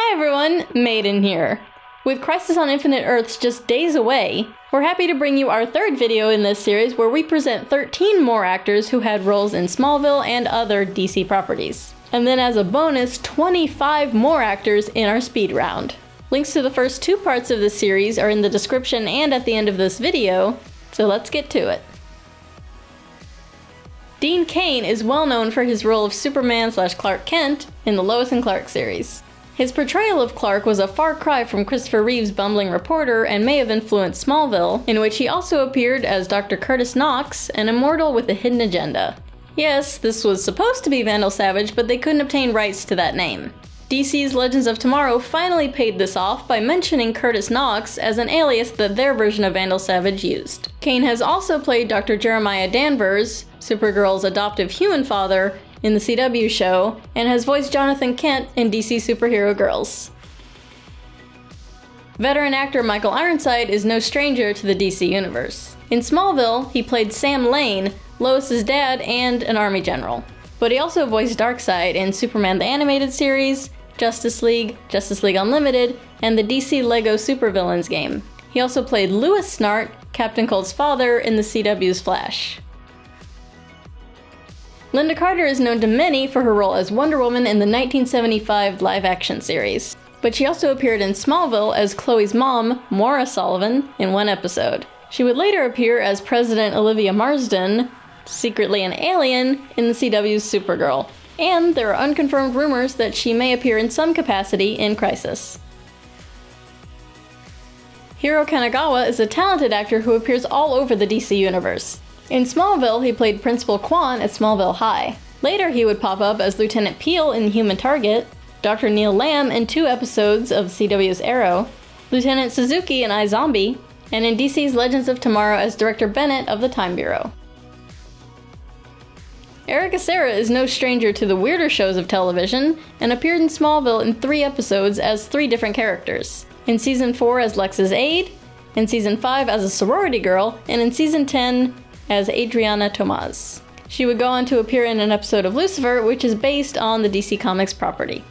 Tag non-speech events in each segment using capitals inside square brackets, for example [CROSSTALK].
Hi everyone, Maeden here. With Crisis on Infinite Earths just days away, we're happy to bring you our third video in this series where we present 13 more actors who had roles in Smallville and other DC properties. And then as a bonus, 25 more actors in our speed round. Links to the first two parts of the series are in the description and at the end of this video, so let's get to it. Dean Cain is well known for his role of Superman slash Clark Kent in the Lois and Clark series. His portrayal of Clark was a far cry from Christopher Reeve's bumbling reporter and may have influenced Smallville, in which he also appeared as Dr. Curtis Knox, an immortal with a hidden agenda. Yes, this was supposed to be Vandal Savage, but they couldn't obtain rights to that name. DC's Legends of Tomorrow finally paid this off by mentioning Curtis Knox as an alias that their version of Vandal Savage used. Cain has also played Dr. Jeremiah Danvers, Supergirl's adoptive human father, in the CW show, and has voiced Jonathan Kent in DC Superhero Girls. Veteran actor Michael Ironside is no stranger to the DC universe. In Smallville, he played Sam Lane, Lois's dad and an army general. But he also voiced Darkseid in Superman the Animated Series, Justice League, Justice League Unlimited, and the DC LEGO Supervillains game. He also played Lewis Snart, Captain Cold's father, in the CW's Flash. Lynda Carter is known to many for her role as Wonder Woman in the 1975 live action series, but she also appeared in Smallville as Chloe's mom, Moira Sullivan, in one episode. She would later appear as President Olivia Marsden, secretly an alien, in the CW's Supergirl, and there are unconfirmed rumors that she may appear in some capacity in Crisis. Hiro Kanagawa is a talented actor who appears all over the DC universe. In Smallville, he played Principal Kwan at Smallville High. Later, he would pop up as Lieutenant Peel in Human Target, Dr. Neil Lamb in two episodes of CW's Arrow, Lieutenant Suzuki in iZombie, and in DC's Legends of Tomorrow as Director Bennett of the Time Bureau. Erica Cerra is no stranger to the weirder shows of television and appeared in Smallville in three episodes as three different characters. In season 4 as Lex's aide, in season 5 as a sorority girl, and in season 10 as Adriana Tomas. She would go on to appear in an episode of Lucifer, which is based on the DC Comics property.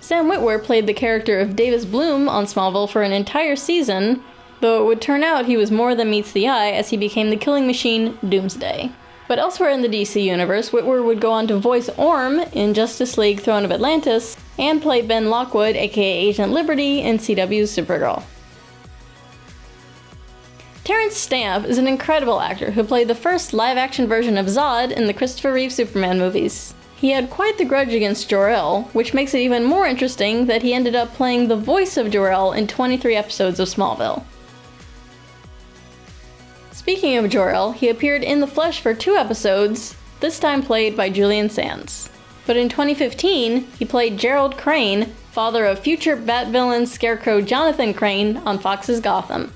Sam Witwer played the character of Davis Bloom on Smallville for an entire season, though it would turn out he was more than meets the eye as he became the killing machine Doomsday. But elsewhere in the DC universe, Witwer would go on to voice Orm in Justice League Throne of Atlantis and play Ben Lockwood, aka Agent Liberty, in CW's Supergirl. Terence Stamp is an incredible actor who played the first live action version of Zod in the Christopher Reeve Superman movies. He had quite the grudge against Jor-El, which makes it even more interesting that he ended up playing the voice of Jor-El in 23 episodes of Smallville. Speaking of Jor-El, he appeared in the flesh for two episodes, this time played by Julian Sands. But in 2015, he played Gerald Crane, father of future Bat villain Scarecrow Jonathan Crane on Fox's Gotham.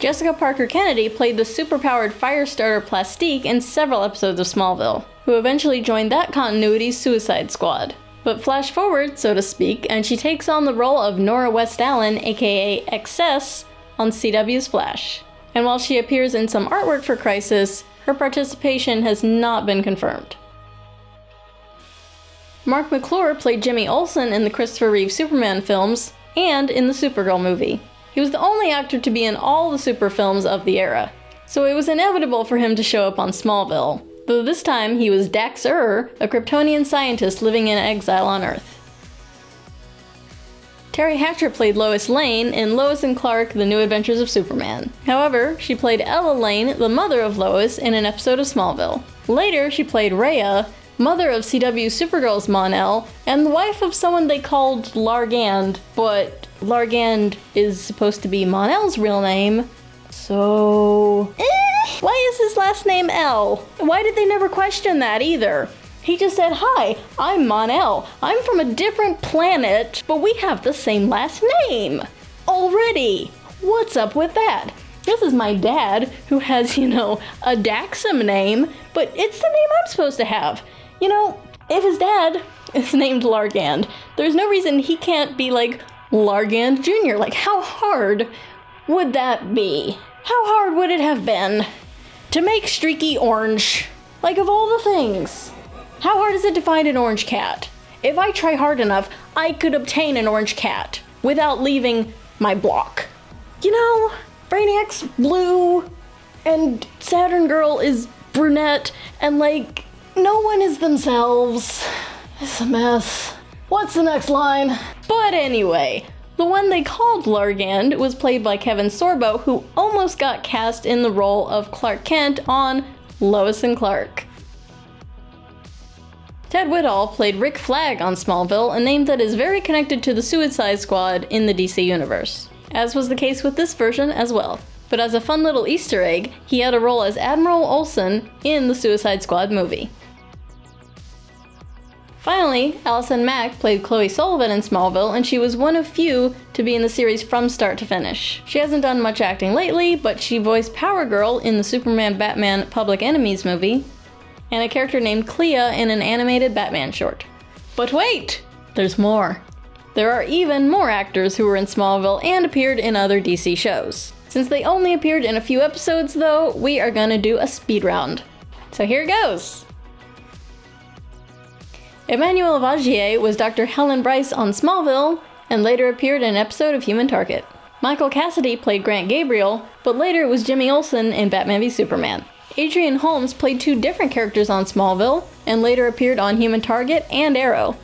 Jessica Parker Kennedy played the superpowered Firestarter Plastique in several episodes of Smallville, who eventually joined that continuity's Suicide Squad. But flash forward, so to speak, and she takes on the role of Nora West Allen, aka XS, on CW's Flash. And while she appears in some artwork for Crisis, her participation has not been confirmed. Marc McClure played Jimmy Olsen in the Christopher Reeve Superman films and in the Supergirl movie. He was the only actor to be in all the super films of the era, so it was inevitable for him to show up on Smallville, though this time he was Dax Ur, a Kryptonian scientist living in exile on Earth. Teri Hatcher played Lois Lane in Lois and Clark The New Adventures of Superman. However, she played Ella Lane, the mother of Lois, in an episode of Smallville. Later, she played Rhea, mother of CW Supergirl's Mon-El, and the wife of someone they called Lar Gand, but Lar Gand is supposed to be Mon-El's real name. So. Eh, why is his last name El? Why did they never question that either? He just said, Hi, I'm Mon-El. I'm from a different planet, but we have the same last name. Already. What's up with that? This is my dad, who has, you know, a Daxam name, but it's the name I'm supposed to have. You know, if his dad is [LAUGHS] named Lar Gand, there's no reason he can't be like Lar Gand Jr. Like, how hard would that be? How hard would it have been to make Streaky orange? Like, of all the things. How hard is it to find an orange cat? If I try hard enough, I could obtain an orange cat without leaving my block. You know, Brainiac's blue, and Saturn Girl is brunette, and like, no one is themselves. It's a mess. What's the next line? But anyway, the one they called Lar Gand was played by Kevin Sorbo, who almost got cast in the role of Clark Kent on Lois and Clark. Ted Whittall played Rick Flag on Smallville, a name that is very connected to the Suicide Squad in the DC Universe, as was the case with this version as well. But as a fun little Easter egg, he had a role as Admiral Olsen in the Suicide Squad movie. Finally, Allison Mack played Chloe Sullivan in Smallville, and she was one of few to be in the series from start to finish. She hasn't done much acting lately, but she voiced Power Girl in the Superman Batman Public Enemies movie, and a character named Clea in an animated Batman short. But wait! There's more. There are even more actors who were in Smallville and appeared in other DC shows. Since they only appeared in a few episodes though, we are gonna do a speed round. So here goes! Emmanuelle Vaugier was Dr. Helen Bryce on Smallville, and later appeared in an episode of Human Target. Michael Cassidy played Grant Gabriel, but later it was Jimmy Olsen in Batman v Superman. Adrian Holmes played two different characters on Smallville, and later appeared on Human Target and Arrow.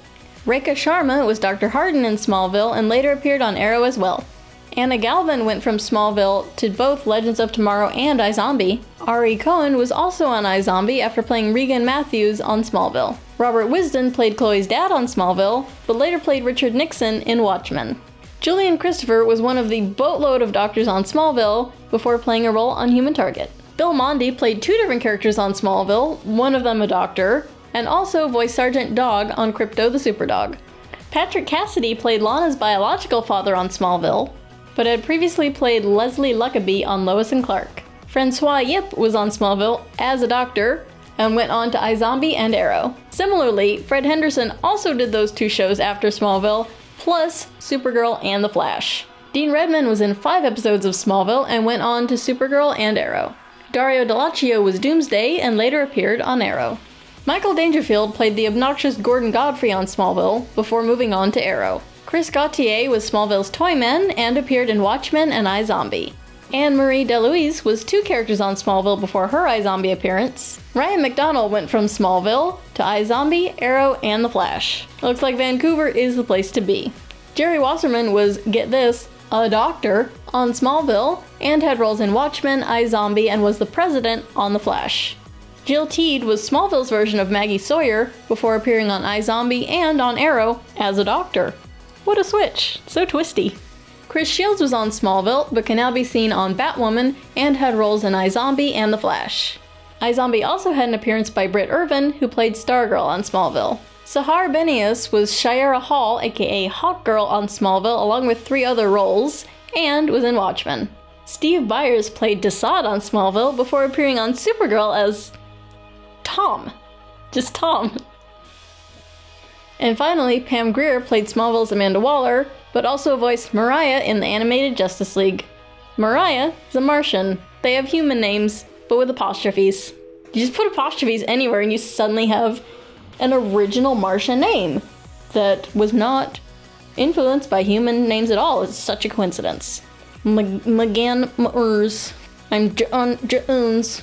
Rekha Sharma was Dr. Hardin in Smallville and later appeared on Arrow as well. Anna Galvin went from Smallville to both Legends of Tomorrow and iZombie. Ari Cohen was also on iZombie after playing Regan Matthews on Smallville. Robert Wisden played Chloe's dad on Smallville, but later played Richard Nixon in Watchmen. Julian Christopher was one of the boatload of doctors on Smallville before playing a role on Human Target. Bill Mondy played two different characters on Smallville, one of them a doctor, and also voiced Sergeant Dog on Krypto the Superdog. Patrick Cassidy played Lana's biological father on Smallville, but had previously played Leslie Luckabee on Lois and Clark. Francoise Yip was on Smallville as a doctor and went on to iZombie and Arrow. Similarly, Fred Henderson also did those two shows after Smallville, plus Supergirl and The Flash. Dean Redman was in five episodes of Smallville and went on to Supergirl and Arrow. Dario Delacio was Doomsday and later appeared on Arrow. Michael Daingerfield played the obnoxious Gordon Godfrey on Smallville before moving on to Arrow. Chris Gauthier was Smallville's Toyman and appeared in Watchmen and iZombie. Anne Marie DeLuise was two characters on Smallville before her iZombie appearance. Ryan McDonell went from Smallville to iZombie, Arrow, and The Flash. Looks like Vancouver is the place to be. Jerry Wasserman was, get this, a doctor on Smallville and had roles in Watchmen, iZombie, and was the president on The Flash. Jill Teed was Smallville's version of Maggie Sawyer before appearing on iZombie and on Arrow as a doctor. What a switch! So twisty. Chris Shields was on Smallville, but can now be seen on Batwoman and had roles in iZombie and The Flash. iZombie also had an appearance by Britt Irvin, who played Stargirl on Smallville. Sahar Biniaz was Shayera Hall, aka Hawkgirl, on Smallville, along with three other roles, and was in Watchmen. Steve Byers played Desaad on Smallville before appearing on Supergirl as Tom. Just Tom. And finally, Pam Grier played Smallville's Amanda Waller, but also voiced Mariah in the animated Justice League. Mariah is a Martian. They have human names, but with apostrophes. You just put apostrophes anywhere and you suddenly have an original Martian name that was not influenced by human names at all. It's such a coincidence. M'gann M'orzz. I'm J'onn J'onzz.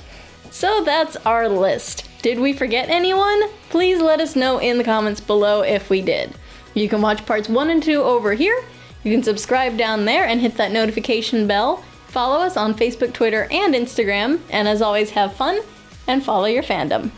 So that's our list. Did we forget anyone? Please let us know in the comments below if we did. You can watch parts 1 and 2 over here. You can subscribe down there and hit that notification bell. Follow us on Facebook, Twitter, and Instagram. And as always, have fun and follow your fandom.